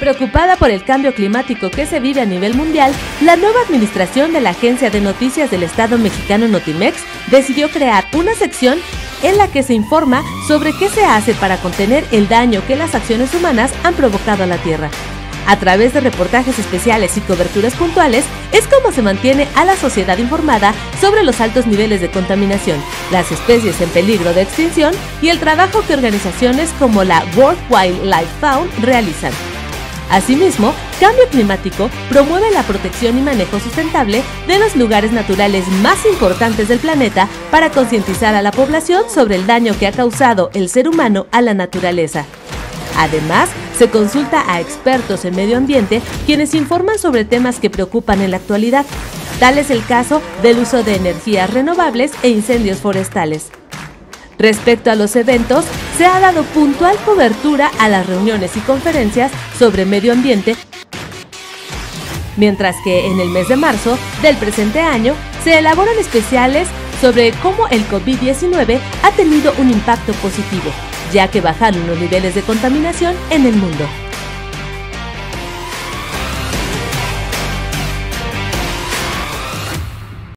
Preocupada por el cambio climático que se vive a nivel mundial, la nueva administración de la Agencia de Noticias del Estado mexicano Notimex decidió crear una sección en la que se informa sobre qué se hace para contener el daño que las acciones humanas han provocado a la Tierra. A través de reportajes especiales y coberturas puntuales es como se mantiene a la sociedad informada sobre los altos niveles de contaminación, las especies en peligro de extinción y el trabajo que organizaciones como la World Wildlife Fund realizan. Asimismo, Cambio Climático promueve la protección y manejo sustentable de los lugares naturales más importantes del planeta para concientizar a la población sobre el daño que ha causado el ser humano a la naturaleza. Además, se consulta a expertos en medio ambiente quienes informan sobre temas que preocupan en la actualidad. Tal es el caso del uso de energías renovables e incendios forestales. Respecto a los eventos, se ha dado puntual cobertura a las reuniones y conferencias sobre medio ambiente, mientras que en el mes de marzo del presente año se elaboran especiales sobre cómo el COVID-19 ha tenido un impacto positivo, ya que bajaron los niveles de contaminación en el mundo.